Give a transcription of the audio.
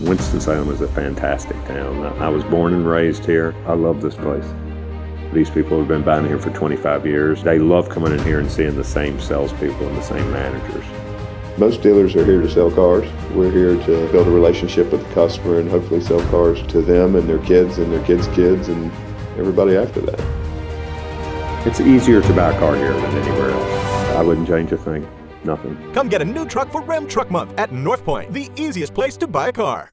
Winston-Salem is a fantastic town. I was born and raised here. I love this place. These people have been buying here for 25 years. They love coming in here and seeing the same salespeople and the same managers. Most dealers are here to sell cars. We're here to build a relationship with the customer and hopefully sell cars to them and their kids and their kids' kids and everybody after that. It's easier to buy a car here than anywhere else. I wouldn't change a thing. Nothing. Come get a new truck for Ram Truck Month at North Point, the easiest place to buy a car.